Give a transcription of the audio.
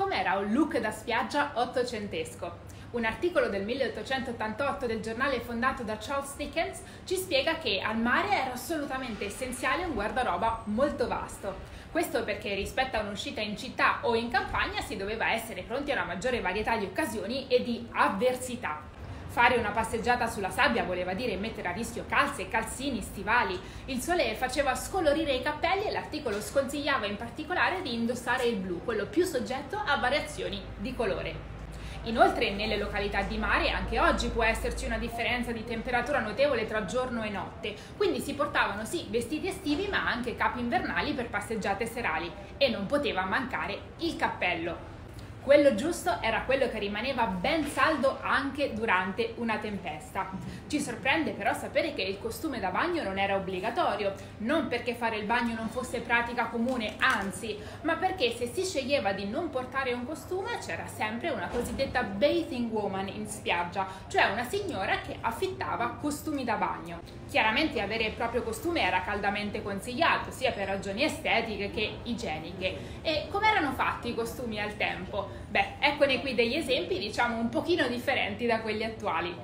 com'era un look da spiaggia ottocentesco. Un articolo del 1888 del giornale fondato da Charles Dickens ci spiega che al mare era assolutamente essenziale un guardaroba molto vasto. Questo perché rispetto a un'uscita in città o in campagna si doveva essere pronti a una maggiore varietà di occasioni e di avversità. Fare una passeggiata sulla sabbia voleva dire mettere a rischio calze, calzini, stivali. Il sole faceva scolorire i cappelli e l'articolo sconsigliava in particolare di indossare il blu, quello più soggetto a variazioni di colore. Inoltre nelle località di mare anche oggi può esserci una differenza di temperatura notevole tra giorno e notte, quindi si portavano sì vestiti estivi ma anche capi invernali per passeggiate serali e non poteva mancare il cappello. Quello giusto era quello che rimaneva ben saldo anche durante una tempesta. Ci sorprende però sapere che il costume da bagno non era obbligatorio, non perché fare il bagno non fosse pratica comune, anzi, ma perché se si sceglieva di non portare un costume c'era sempre una cosiddetta bathing woman in spiaggia, cioè una signora che affittava costumi da bagno. Chiaramente avere il proprio costume era caldamente consigliato, sia per ragioni estetiche che igieniche. E come erano fatti i costumi al tempo? Beh, eccone qui degli esempi, diciamo un pochino differenti da quelli attuali.